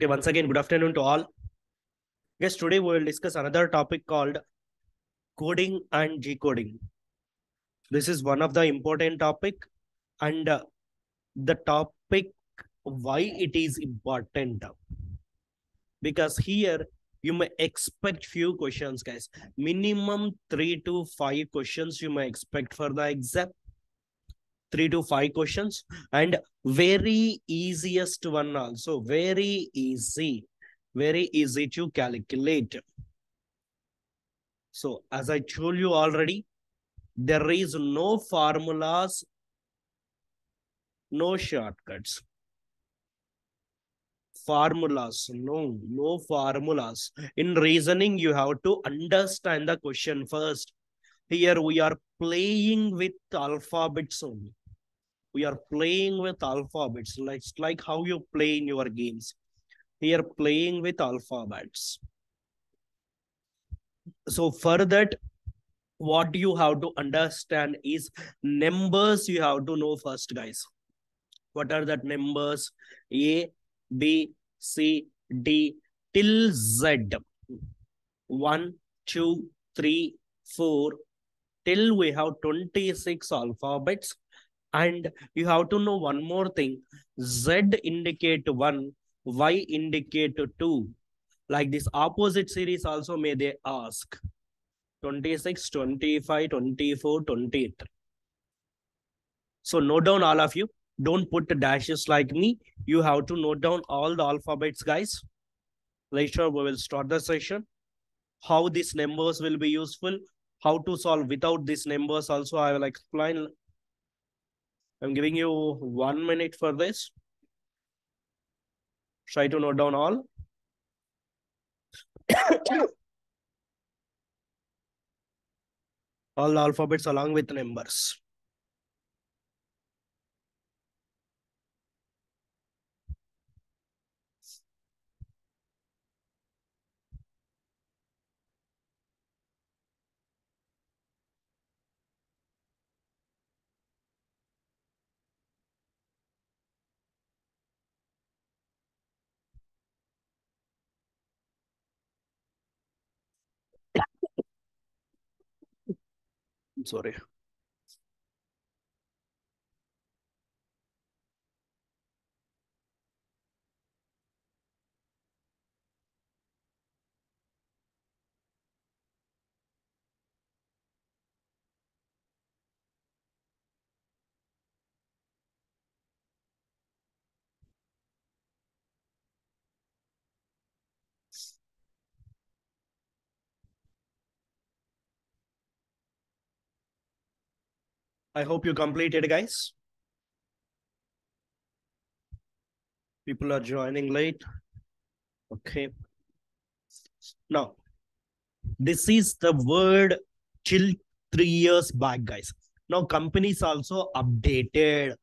Okay, once again, good afternoon to all. Yes, today we will discuss another topic called coding and decoding. This is one of the important topic and uh, the topic why it is important. Because here you may expect few questions, guys. Minimum three to five questions you may expect for the exam. Three to five questions. And very easiest one also. Very easy. Very easy to calculate. So as i told you already there is no formulas no shortcuts. Formulas no no formulas. In reasoning you have to understand the question first. Here we are playing with alphabets only we are playing with alphabets. Like like how you play in your games. We are playing with alphabets. So for that what you have to understand is numbers you have to know first guys. What are that numbers? A b c d till z. 1 2 3 4 till we have 26 alphabets and you have to know one more thing. Z indicate 1, Y indicate 2. Like this opposite series also may they ask. 26, 25, 24, 23. So note down all of you. Don't put dashes like me. You have to note down all the alphabets, guys. Later we will start the session. How these numbers will be useful. How to solve without these numbers also I will explain I'm giving you one minute for this. Try to note down all. all the alphabets along with numbers. I'm sorry. I hope you completed, guys. People are joining late. Okay. Now, this is the word till three years back, guys. Now, companies also updated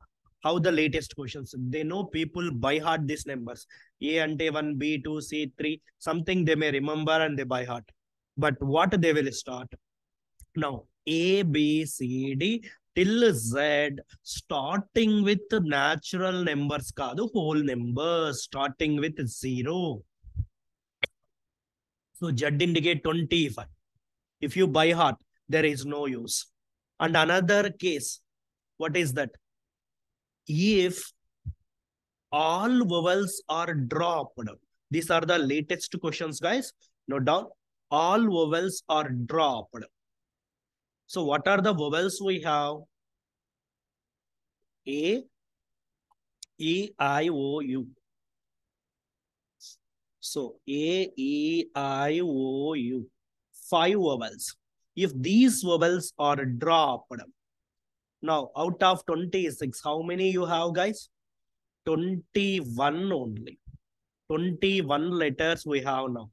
how the latest questions. They know people by heart these numbers. A and A1, B2, C3, something they may remember and they by heart. But what they will start? Now, A, B, C, D, till Z, starting with natural numbers, kaadu whole numbers, starting with zero. So Z indicate 25. If you by heart, there is no use. And another case, what is that? If all vowels are dropped, these are the latest questions, guys. Note down, all vowels are dropped. So what are the vowels we have? A, E, I, O, U. So A, E, I, O, U. Five vowels. If these vowels are dropped, now out of 26, how many you have guys? 21 only. 21 letters we have now.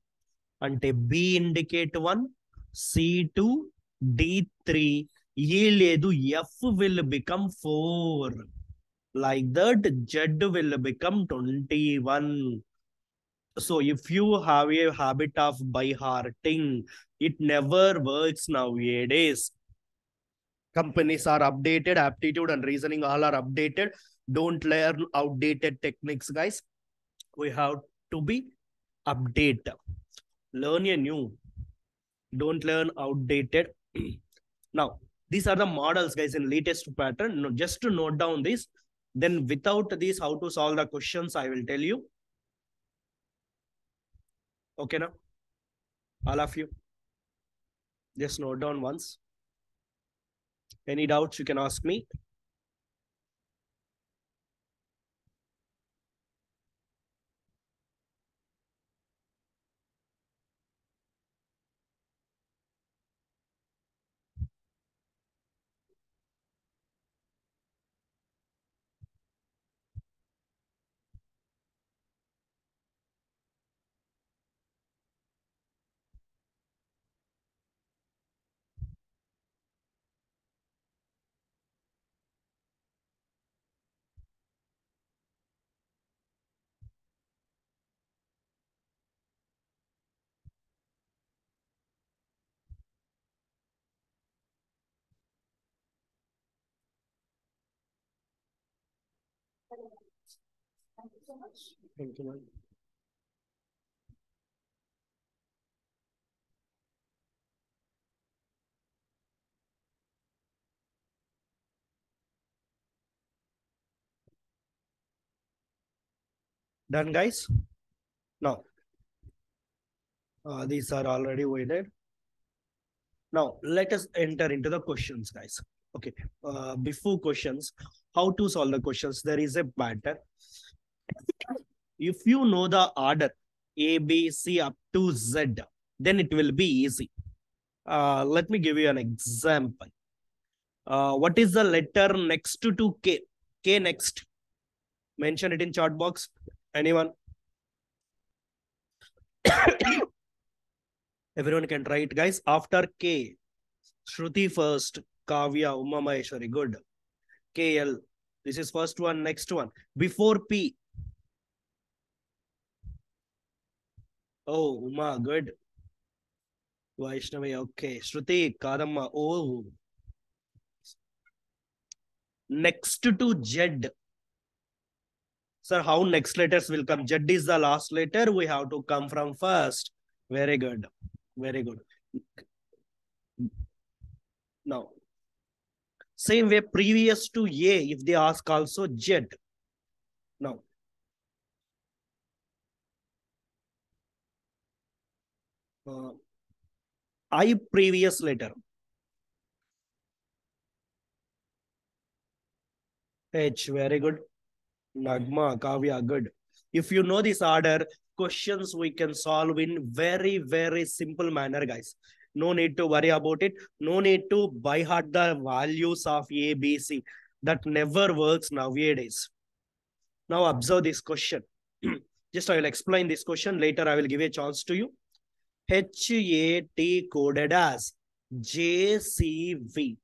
అంటే B indicate 1, C2, D3, E లేదు F will become 4. Like that, Z will become 21. So if you have a habit of by hearting, it never works nowadays. Companies are updated, aptitude and reasoning all are updated. Don't learn outdated techniques, guys. We have to be updated. Learn a new. Don't learn outdated. now, these are the models, guys, in latest pattern. No, just to note down this. Then without this, how to solve the questions, I will tell you. Okay, now? All of you. Just note down once. Any doubts you can ask me. Thank you so much. Thank you. Done, guys? Now, uh, these are already weighted. Now, let us enter into the questions, guys. Okay, uh, before questions, how to solve the questions? There is a pattern. If you know the order A, B, C up to Z, then it will be easy. Uh, let me give you an example. Uh, what is the letter next to, to K? K next. Mention it in chat box. Anyone? Everyone can try it, guys. After K, Shruti first, Kavya, Uma Maheshwari. Good. KL. This is first one, next one. Before P. Oh, Uma, good. Vaishnavi, okay. Shruti, Kadamma, oh. Next to Z. Sir, how next letters will come? Z is the last letter. We have to come from first. Very good. Very good. Now, same way previous to A, if they ask also Z. Now, uh, I previous letter. H, very good. Nagma, Kavya, good. If you know this order, questions we can solve in very, very simple manner, guys. No need to worry about it. No need to buy hard the values of A, B, C. That never works nowadays. Now observe this question. Just I will explain this question. Later I will give a chance to you. HAT coded as JCV.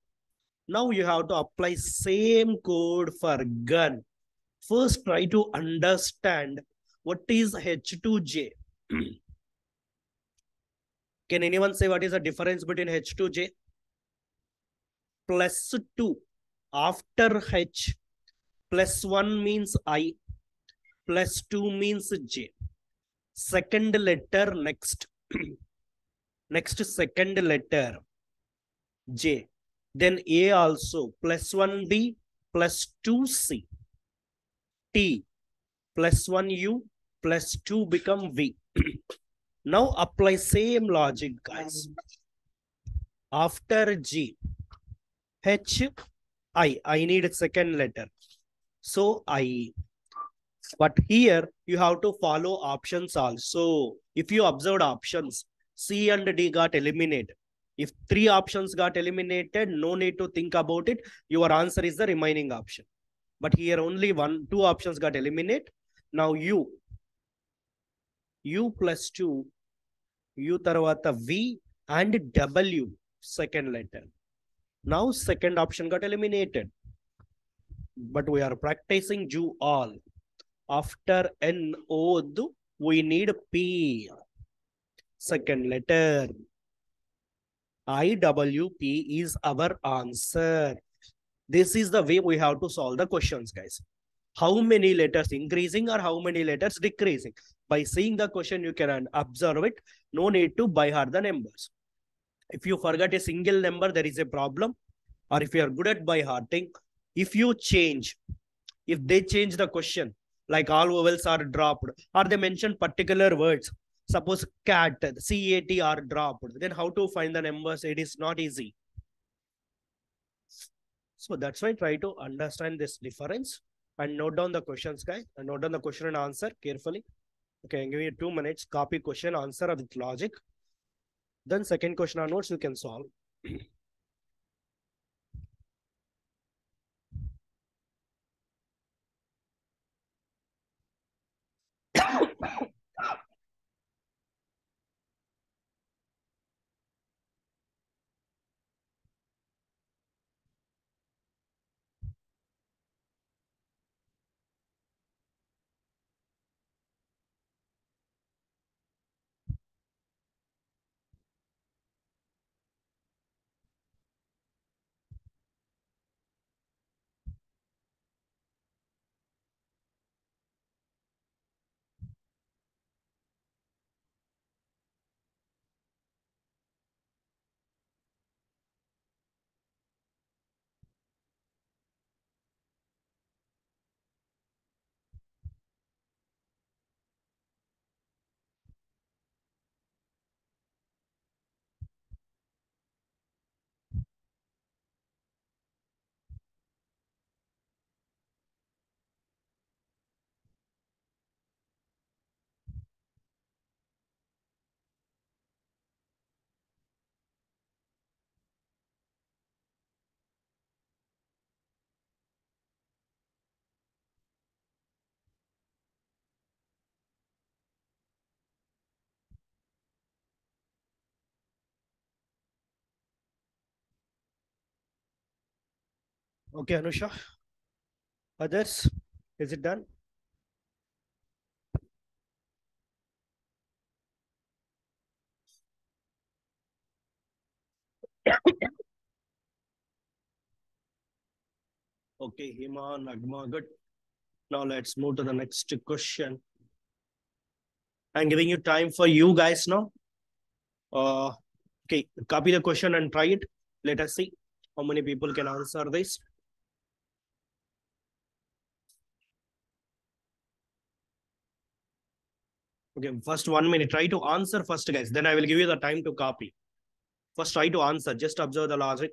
Now you have to apply same code for gun. First try to understand what is H2J. Can anyone say what is the difference between H2J? Plus 2 after H plus 1 means I plus 2 means J. Second letter next. next second letter J. Then A also plus 1B plus 2C. T plus 1U plus 2 become V. now apply same logic, guys. After G, H, I. I need a second letter. So I. But here you have to follow options also. If you observed options, C and D got eliminated. If three options got eliminated, no need to think about it. Your answer is the remaining option. But here only one, two options got eliminated. Now U. U plus 2, U tarvata V and W, second letter. Now second option got eliminated. But we are practicing Ju all. After N O, we need P. Second letter. IWP is our answer. This is the way we have to solve the questions, guys. how many letters increasing or how many letters decreasing. By seeing the question, you can observe it. No need to by heart the numbers. If you forget a single number, there is a problem. Or if you are good at by hearting, if you change, if they change the question, like all vowels are dropped, or they mention particular words, suppose cat, C-A-T are dropped, then how to find the numbers? It is not easy. So that's why try to understand this difference and note down the questions, guys. And note down the question and answer carefully. Okay, giving you two minutes. Copy question, answer with logic. Then second question onwards, you can solve. Okay, Anusha. Others, is it done? Okay, Hima, Nagma, good. Now let's move to the next question. I'm giving you time for you guys now. Uh, okay, copy the question and try it. Let us see how many people can answer this. Okay, first one minute. Try to answer first, guys. Then I will give you the time to copy. First, try to answer. Just observe the logic.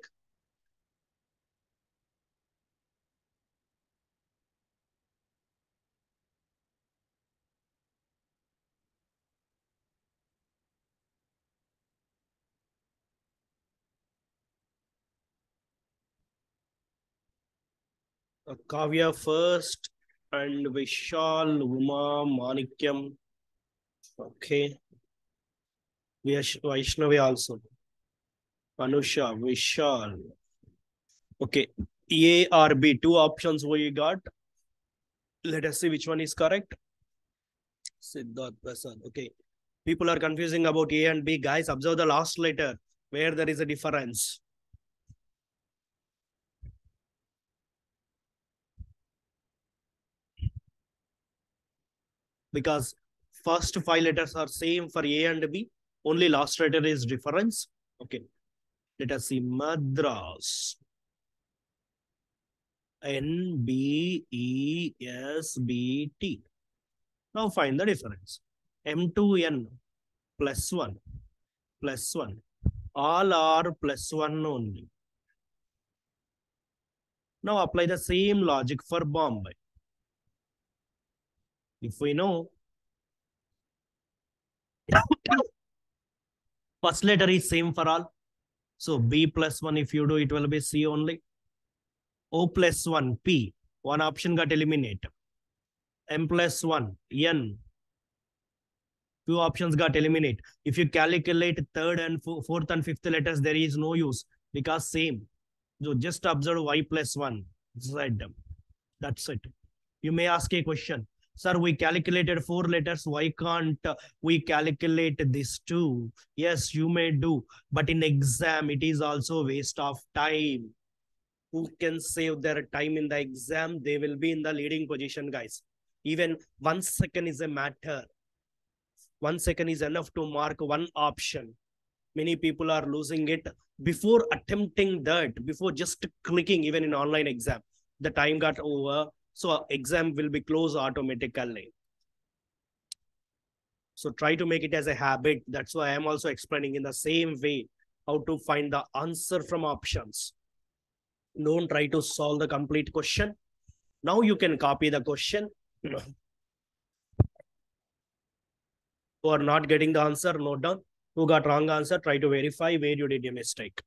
Uh, Kavya first and Vishal, Uma, Manikyam. Okay. Vaishnavi also. Anusha, Vishal. Okay. A or B, two options we got. Let us see which one is correct. Siddharth Prasad. Okay. People are confusing about A and B. Guys, observe the last letter where there is a difference. Because first five letters are same for A and B. Only last letter is difference. Okay. Let us see Madras. N B E S B T. Now find the difference. M2N plus 1 plus 1. All are plus 1 only. Now apply the same logic for Bombay. If we know first letter is same for all. So B plus 1, if you do, it will be C only. O plus 1, P. One option got eliminated. M plus 1, N. Two options got eliminated. If you calculate third and fourth and fifth letters, there is no use because same. So just observe Y plus 1. Z. That's it. You may ask a question. Sir, we calculated four letters. Why can't we calculate this too? Yes, you may do. But in exam, it is also waste of time. who can save their time in the exam, they will be in the leading position, guys. Even one second is a matter. One second is enough to mark one option. Many people are losing it before attempting that, before just clicking, even in online exam. The time got over, so uh, exam will be closed automatically. So try to make it as a habit. That's why I'm also explaining in the same way how to find the answer from options. Don't try to solve the complete question. Now you can copy the question. Who are not getting the answer, note down. Who got wrong answer, try to verify where you did a mistake.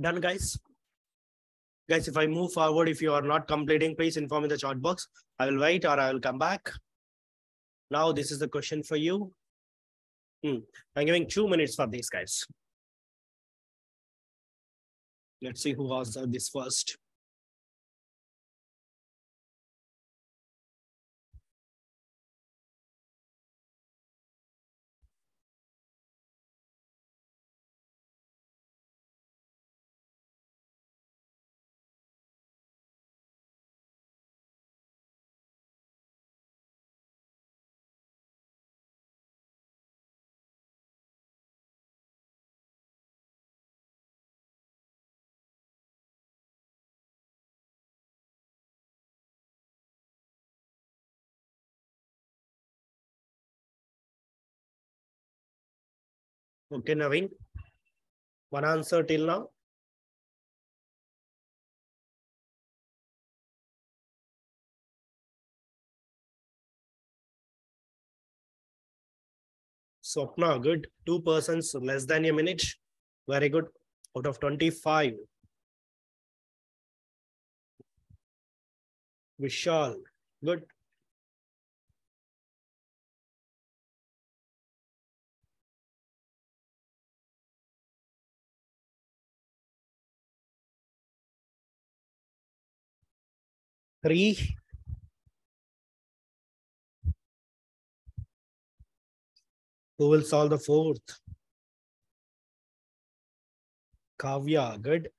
Done, guys? Guys, if I move forward, if you are not completing, please inform in the chat box. I will wait or I will come back. Now, this is the question for you. Hmm. I'm giving two minutes for these guys. Let's see who answered this first. Okay, Naveen. One answer till now. Swapna, good. Two persons, less than a minute. Very good. Out of 25. Vishal, good. Three. Who will solve the fourth? Kavya, good.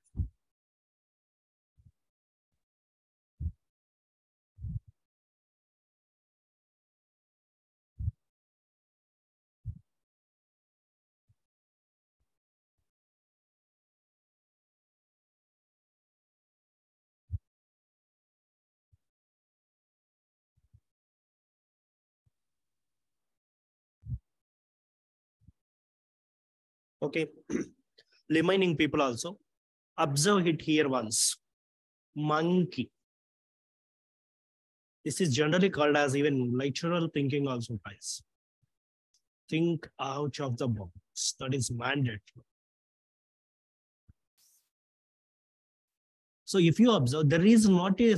Okay. Remaining people also. Observe it here once. Monkey. This is generally called as even lateral thinking also, guys. Think out of the box. That is mandatory. So if you observe, there is not a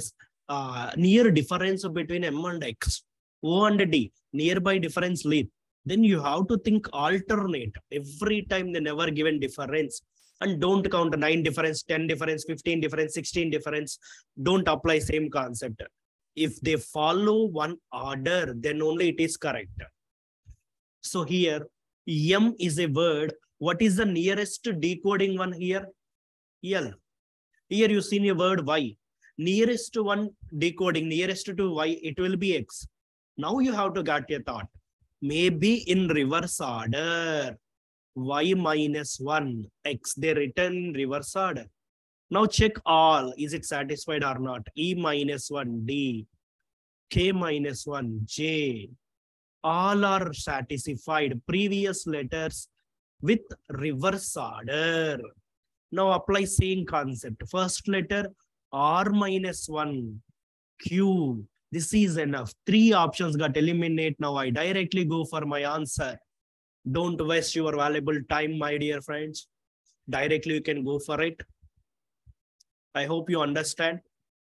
uh, near difference between M and X, O and D, nearby difference lead then you have to think alternate. Every time they never given difference. And don't count 9 difference 10 difference 15 difference 16 difference. Don't apply same concept. If they follow one order then only it is correct. So here m is a word. What is the nearest decoding one here? L. Here you see a word y. Nearest one decoding nearest to y it will be x. Now you have to get your thought maybe in reverse order. y minus 1, x. They written reverse order. Now check all. Is it satisfied or not? E minus 1, D. K minus 1, J. All are satisfied. Previous letters with reverse order. Now apply same concept. First letter R minus 1, Q. This is enough. Three options got eliminate. Now I directly go for my answer. Don't waste your valuable time, my dear friends. Directly you can go for it. I hope you understand.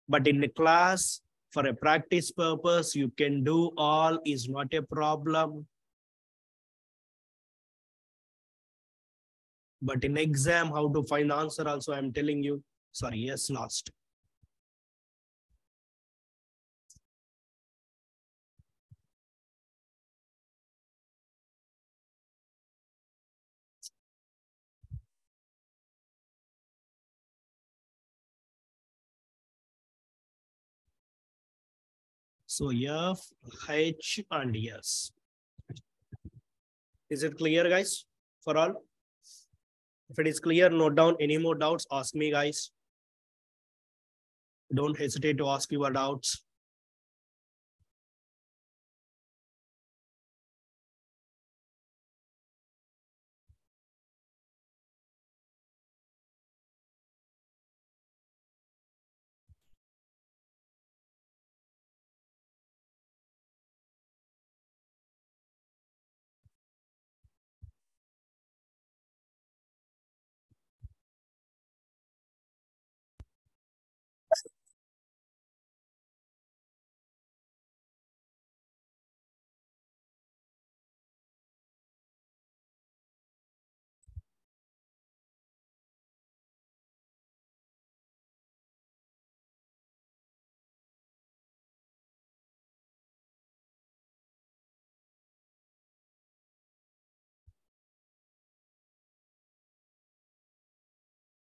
But in the class, for a practice purpose, you can do all is not a problem. But in exam, how to find answer also, I'm telling you. Sorry, yes, last. So F, H, and S. Is it clear, guys, for all? If it is clear, note down any more doubts, ask me, guys. Don't hesitate to ask your doubts.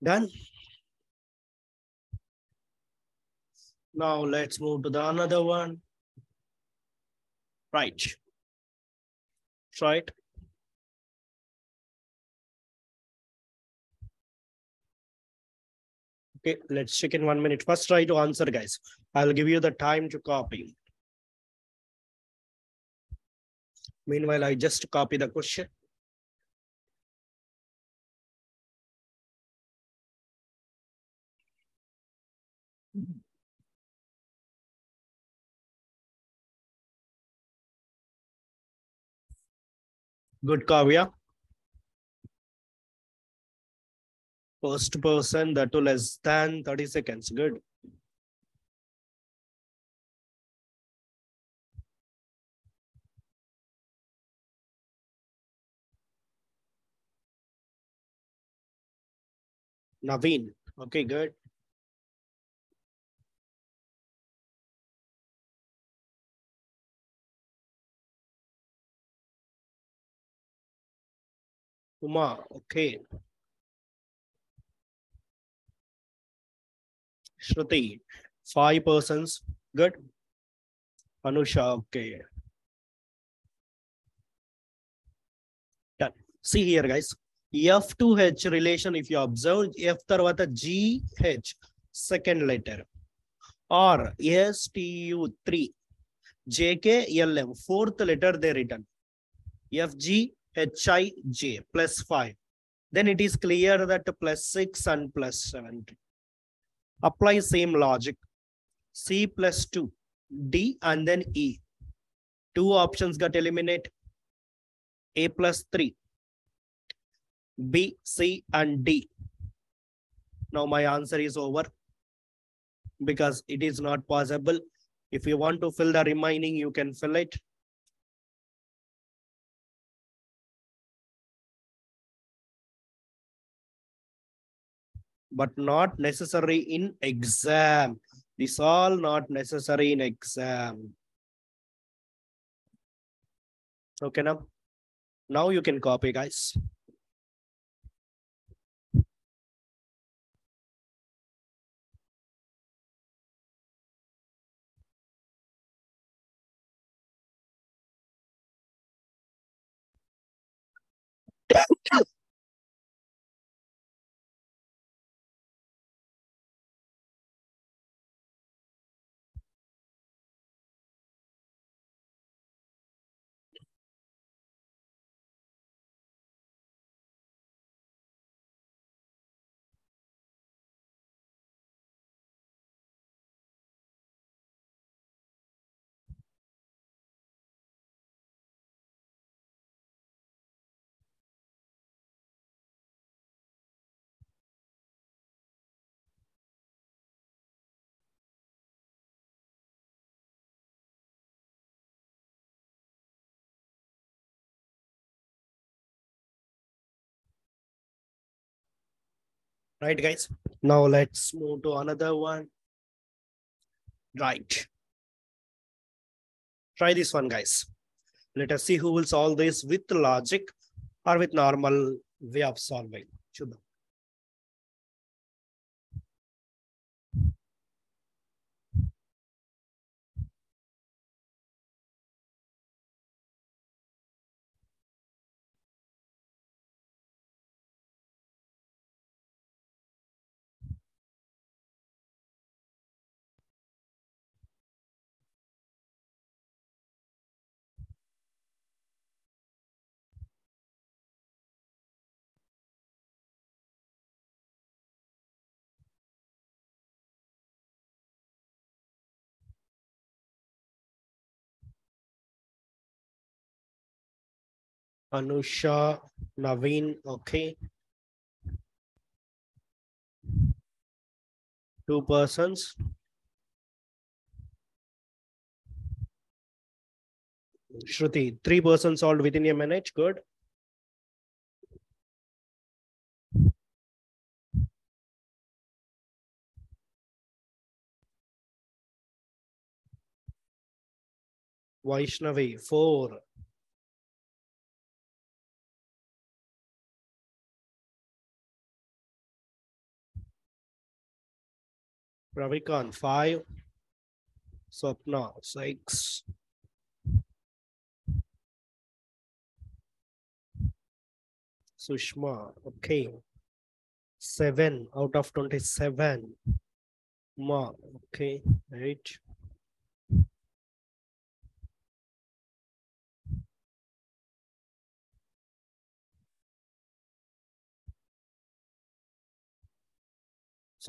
Done. Now let's move to the another one. Right. Try it. Okay, let's check in one minute. First try to answer, guys. I'll give you the time to copy. Meanwhile, I just copy the question. Good, Kavya. First person that to less than 30 seconds. Good. Naveen. Okay, good. Uma, okay. Shruti, five persons, good. Anusha, okay. Done. See here, guys. F to H relation, if you observe, F tarvata GH, second letter. Or STU3, JK, fourth letter they written. FG, Hij plus 5. Then it is clear that plus 6 and plus 7. Apply same logic. C plus 2, D and then E. Two options got eliminate. A plus 3, B, C and D. Now my answer is over because it is not possible. If you want to fill the remaining, you can fill it. But not necessary in exam. This all not necessary in exam. Okay, now, now you can copy, guys. right guys? Now let's move to another one. Right. Try this one guys. Let us see who will solve this with logic or with normal way of solving. Shubham. Anusha, Naveen, okay. Two persons. Shruti, three persons solved within a minute. Good. Vaishnavi, four. Ravikant, five. Swapna, six. Sushma, okay. Seven out of 27. Ma, okay, right.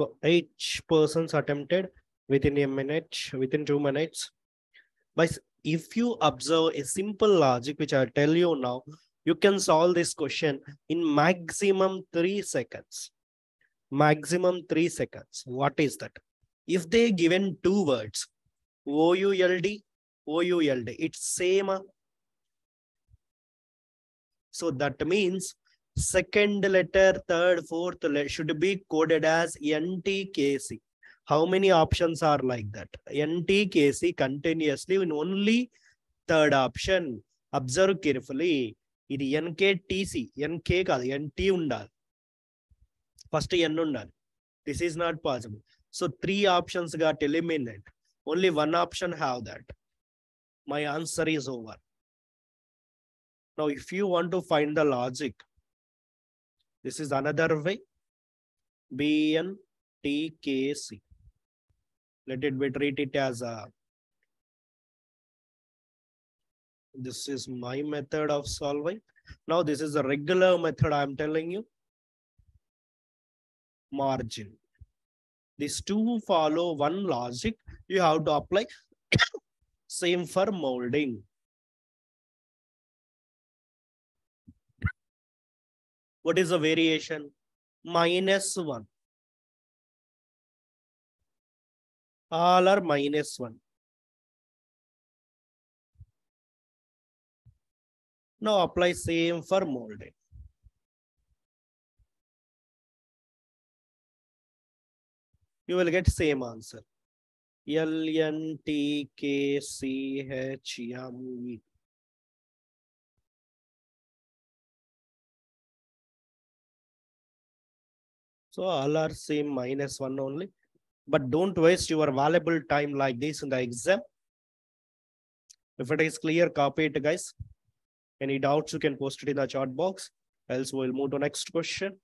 So each persons attempted within a minute, within two minutes. But if you observe a simple logic, which I'll tell you now, you can solve this question in maximum three seconds. Maximum three seconds. What is that? If they given two words, O-U-L-D, O-U-L-D, it's same. So that means second letter, third, fourth letter should be coded as NTKC. How many options are like that? NTKC continuously in only third option. Observe carefully. ఇది ఎన్కేటీసీ NK కాదు NT ఉండాలి first ఎన్ ఉండాలి this is not possible so three options got eliminated only one option have that my answer is over now if you want to find the logic this is another way bntkc let it be treat it as a. This is my method of solving. Now this is a regular method i am telling you. Margin. These two follow one logic. You have to apply same for molding what is the variation? Minus 1 all are minus 1 now apply same for molding you will get same answer. L N T K C H M E. So all are same minus one only. But don't waste your valuable time like this in the exam. If it is clear, copy it, guys. Any doubts, you can post it in the chat box. Else we'll move to next question.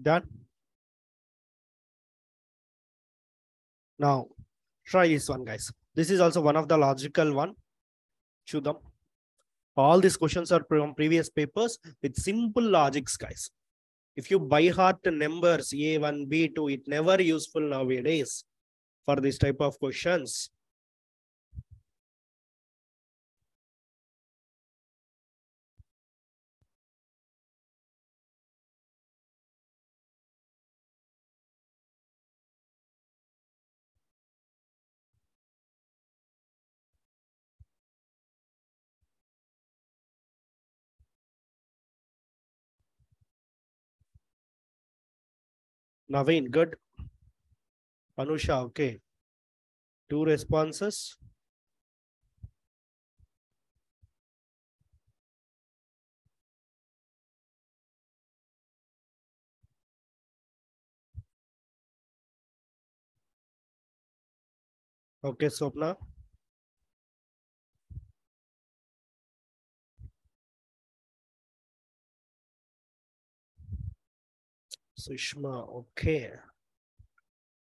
Done. Now, try this one, guys. This is also one of the logical one. Them. All these questions are from previous papers with simple logics, guys. If you by heart numbers A1, B2, it never useful nowadays for this type of questions. Naveen, good. Anusha, okay. Two responses. Okay, Swapna. Sushma, okay.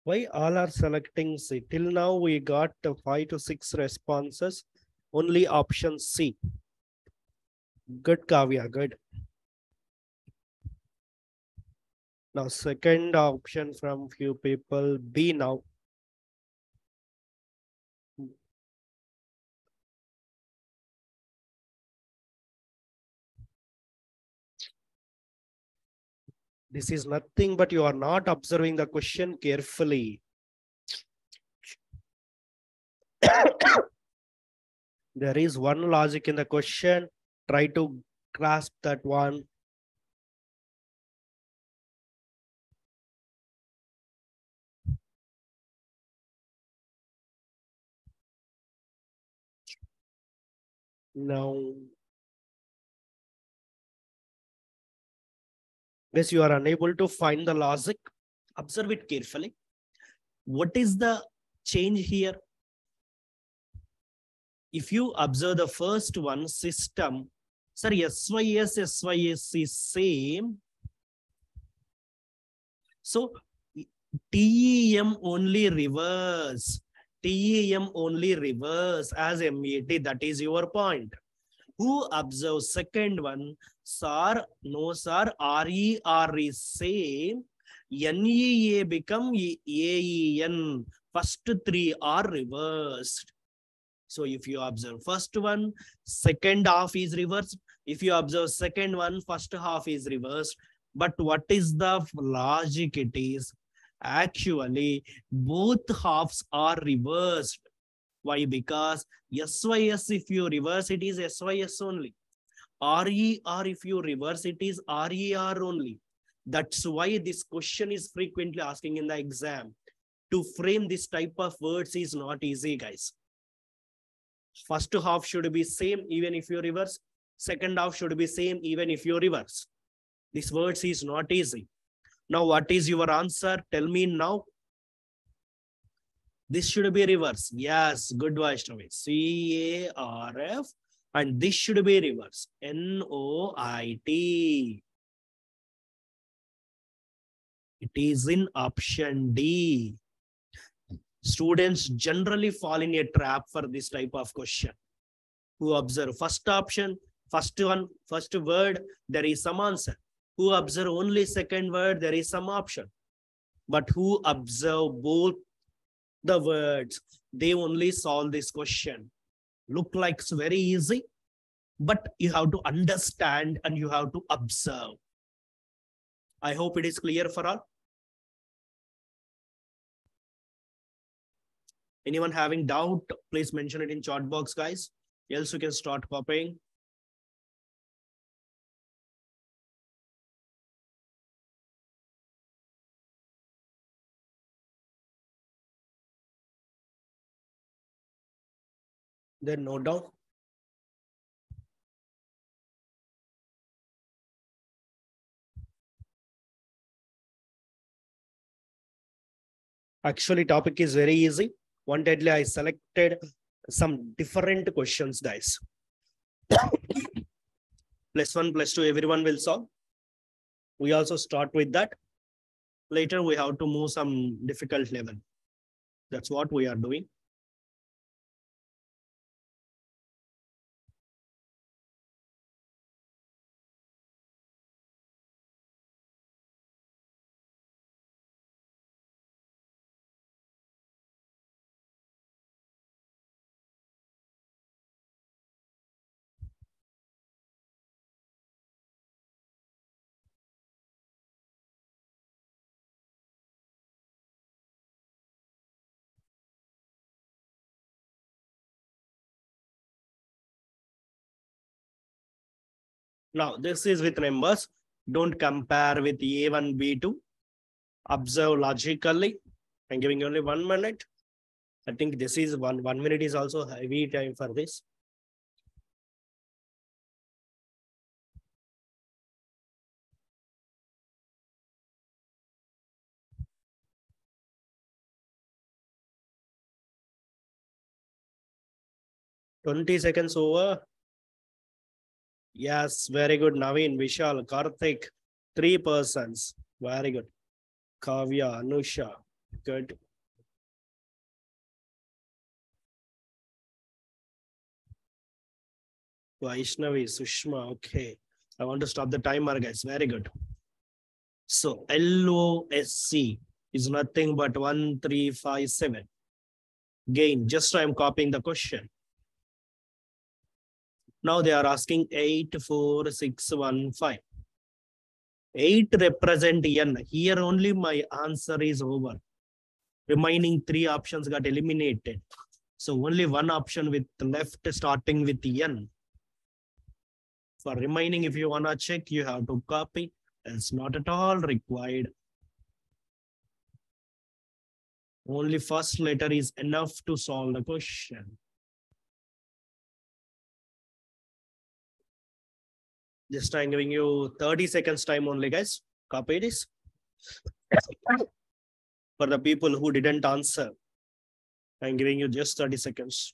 Why all are selecting C? Till now we got five to six responses. Only option C. Good, Kavya, good. Now second option from few people, B now. This is nothing but you are not observing the question carefully. there is one logic in the question. Try to grasp that one. Now, Yes, you are unable to find the logic. Observe it carefully. What is the change here? If you observe the first one, system, sir, SYS, SYS is same. So TEM only reverse. TEM only reverse as MET. That is your point. Who observes second one? sar, no sar, RER is same. NEA become AEN. First three are reversed. So if you observe first one, second half is reversed. If you observe second one, first half is reversed. But what is the logic it is? Actually, both halves are reversed. Why? Because SYS, if you reverse it is SYS only. RER, if you reverse it is RER only. That's why this question is frequently asking in the exam. To frame this type of words is not easy, guys. First half should be same even if you reverse. Second half should be same even if you reverse. This words is not easy. Now, what is your answer? Tell me now. This should be reverse. Yes, good Vaishnavi. C-A-R-F and this should be reverse. N-O-I-T. It is in option D. Students generally fall in a trap for this type of question. Who observe first option, first one, first word, there is some answer. Who observe only second word, there is some option. but who observe both the words, they only solve this question. Look like it's very easy, but you have to understand and you have to observe. I hope it is clear for all. Anyone having doubt, please mention it in chat box, guys. Else you can start copying. Then note down. Actually, topic is very easy. One deadly, I selected some different questions, guys. plus one, plus two, everyone will solve. We also start with that. Later, we have to move some difficult level. That's what we are doing. Now, this is with numbers. Don't compare with A1, B2. Observe logically. I'm giving only one minute. I think this is one, one minute is also heavy time for this. Twenty seconds over. Yes, very good. Naveen, Vishal, Karthik, three persons. Very good. Kavya, Anusha, good. Vaishnavi, Sushma, okay. I want to stop the timer, guys. Very good. So LOSC is nothing but 1357. Again, just I'm copying the question. Now they are asking 84615. 8 represent n. Here only my answer is over. Remaining three options got eliminated. So only one option with left starting with n. For remaining, if you want to check, you have to copy. It's not at all required. Only first letter is enough to solve the question. Just I'm giving you 30 seconds time only, guys. Copy this. For the people who didn't answer, I'm giving you just 30 seconds.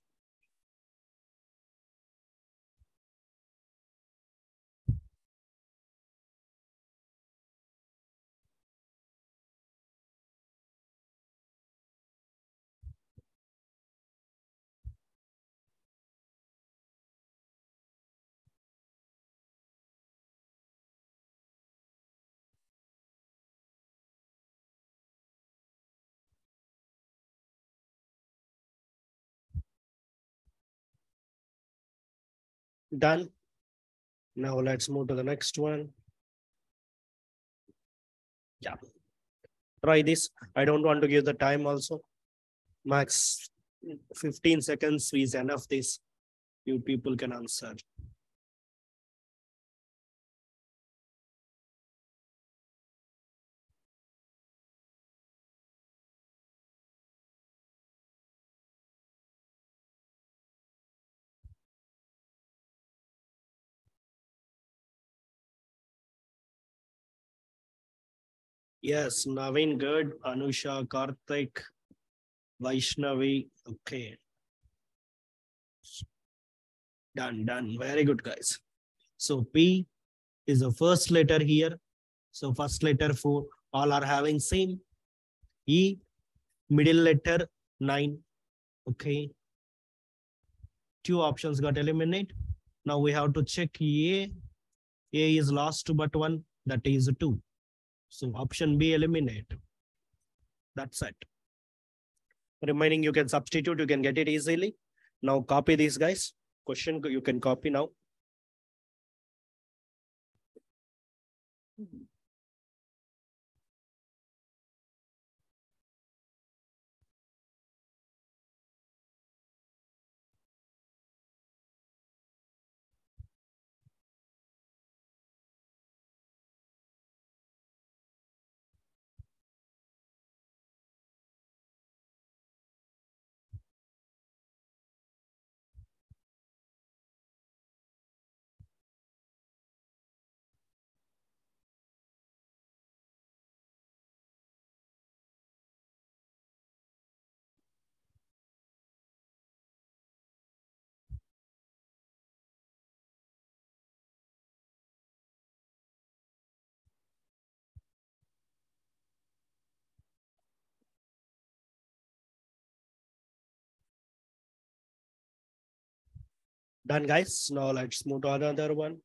Done. Now let's move to the next one. Yeah. Try this. I don't want to give the time also. Max 15 seconds is enough this. You people can answer. Yes, Naveen, good. Anusha, Karthik, Vaishnavi, okay. Done, done. Very good, guys. So P is the first letter here. So first letter four, all are having same. E, middle letter nine. Okay. Two options got eliminated. Now we have to check A. A is last but one, that is two. So option B eliminate. That's it. Remaining, you can substitute, you can get it easily. Now copy these guys. Question you can copy now. Done, guys. Now let's move to another one.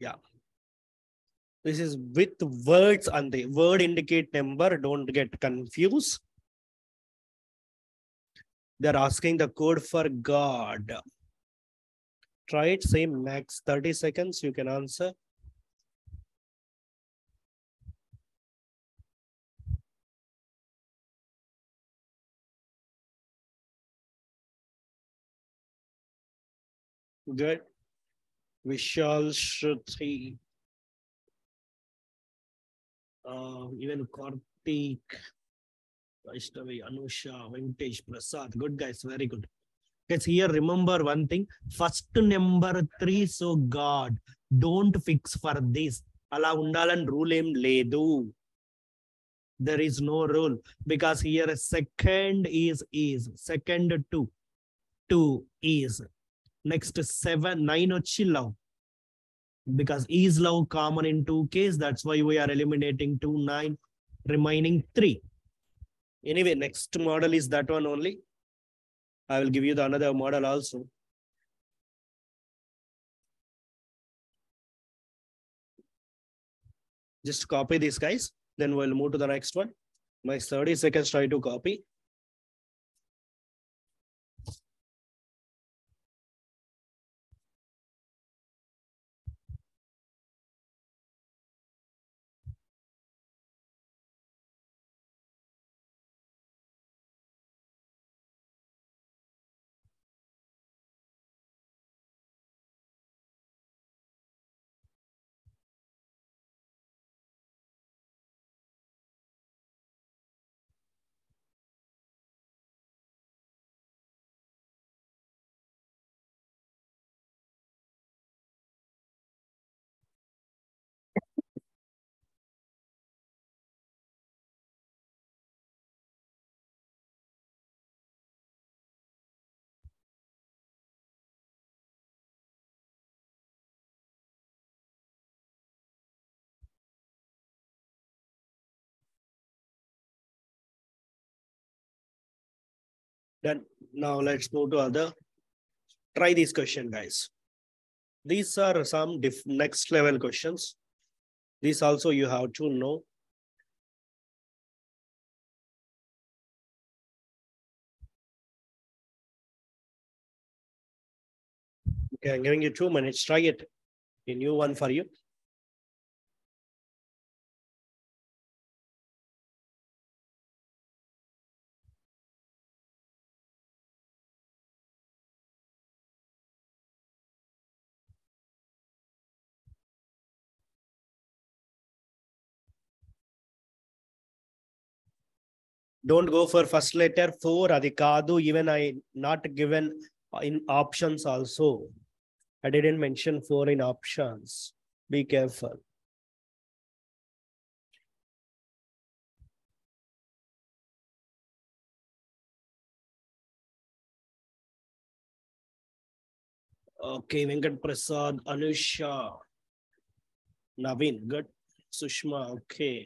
Yeah. This is with words and the word indicate number. Don't get confused. They're asking the code for God. Try it, same max 30 seconds. You can answer. good. Vishal Shruti. Uh, even Kartik, Anusha, Venkat, Prasad. Good guys, very good. Because here, remember one thing. First number three, so God. Don't fix for this. Allah undalan rule him, ledu. There is no rule because here second is is second second two is. Next seven nine వచ్చి love because is love common in two case that's why we are eliminating two nine remaining three anyway next model is that one only i will give you the another model also just copy these guys then we'll move to the next one my 30 seconds try to copy Then now let's move to other. Try this question, guys. These are some diff next level questions. These also you have to know. Okay, I'm giving you two minutes. Try it. A new one for you. don't go for first letter four అది కాదు even i not given in options also i didn't mention four in options be careful okay venkat prasad anusha naveen good sushma okay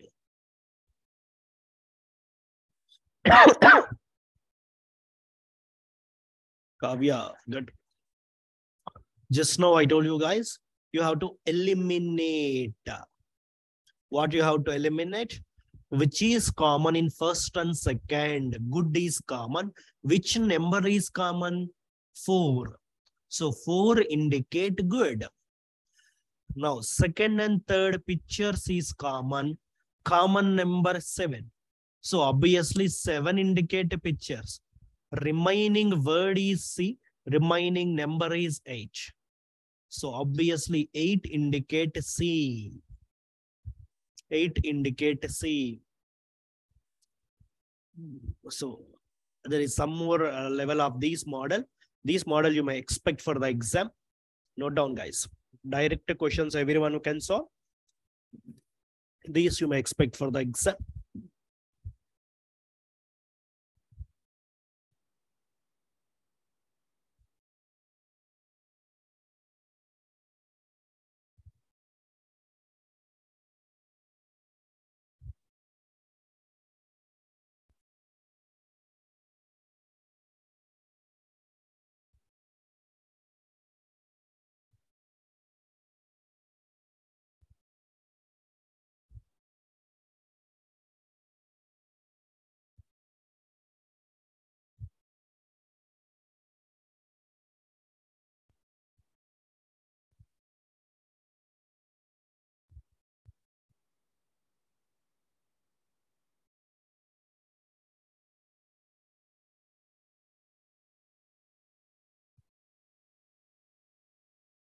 Kavya, good. Just now I told you guys, you have to eliminate. What you have to eliminate? which is common in first and second. Good is common. Which number is common? 4. So 4 indicate good. Now second and third pictures is common. Common number 7. So obviously 7 indicate pictures. Remaining word is C. Remaining number is H. So obviously 8 indicate C. 8 indicate C. So there is some more uh, level of this model. This model you may expect for the exam. Note down guys. Direct questions everyone who can solve. These you may expect for the exam.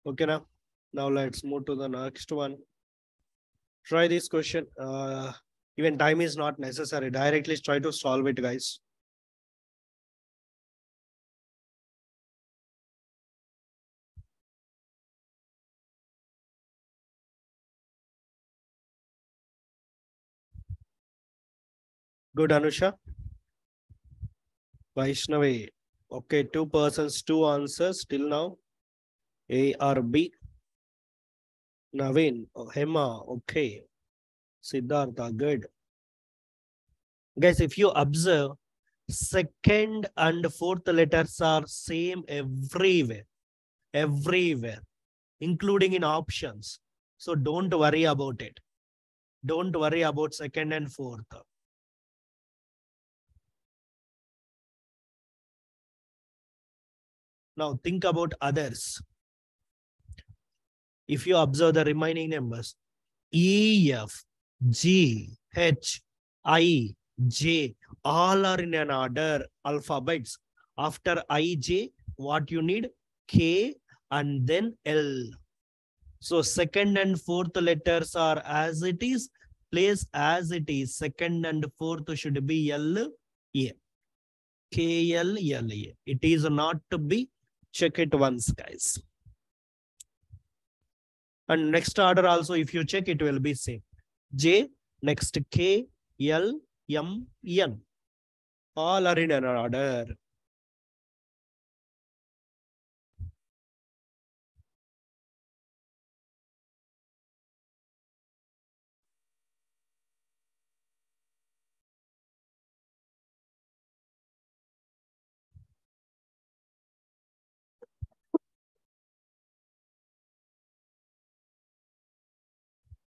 Okay now. Now let's move to the next one. Try this question. Uh, even time is not necessary. Directly try to solve it, guys. Good, Anusha. Vaishnavi. Okay, two persons, two answers till now. A or Naveen, oh, Hema, okay. Siddhartha, good. Guys, if you observe, second and fourth letters are same everywhere. Everywhere, including in options. So don't worry about it. Don't worry about second and fourth. Now think about others. If you observe the remaining numbers, E, F, G, H, I, J, all are in an order alphabets. After I, J, what you need? K and then L. So second and fourth letters are as it is, place as it is. Second and fourth should be L, A. K, L, L, A. It is not to be check it once, guys. And next order also, if you check, it will be same. J, next K, L, M, N. All are in an order.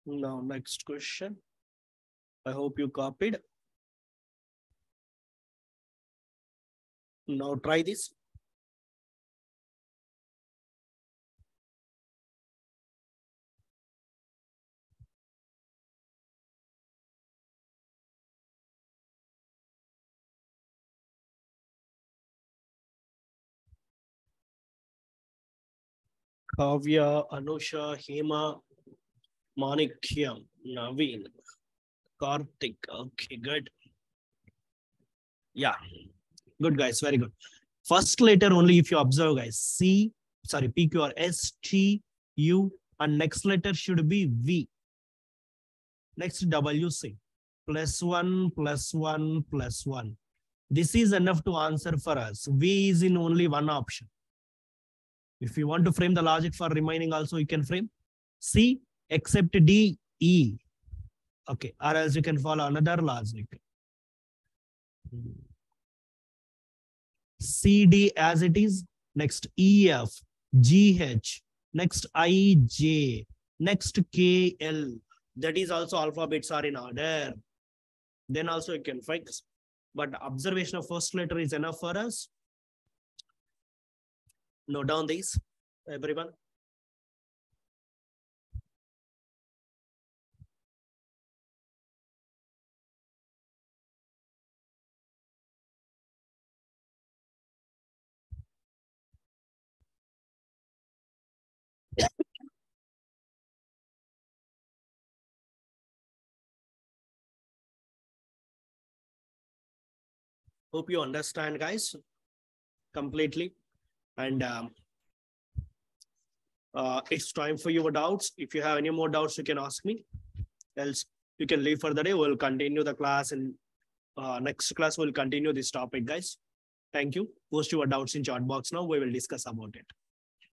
Now, next question. I hope you copied. Now try this. Kavya, Anusha, Hema, Manikyam, Naveen, Karthik. Okay, good. Yeah, good guys, very good. First letter only if you observe guys, C, sorry, P, Q, R, S, T, U, and next letter should be V. Next W, C. Plus one, plus one, plus one. This is enough to answer for us. V is in only one option. If you want to frame the logic for remaining also, you can frame C except D, E. Okay, or else you can follow another logic. CD as it is, next EF, GH, next IJ, next KL. That is also alphabets are in order. then also you can fix. But observation of first letter is enough for us. Note down these, everyone. Hope you understand, guys, completely. And um, uh, it's time for your doubts. If you have any more doubts, you can ask me. Else, you can leave for the day. We'll continue the class and uh, next class we'll continue this topic, guys. Thank you. Post your doubts in chat box now. We will discuss about it.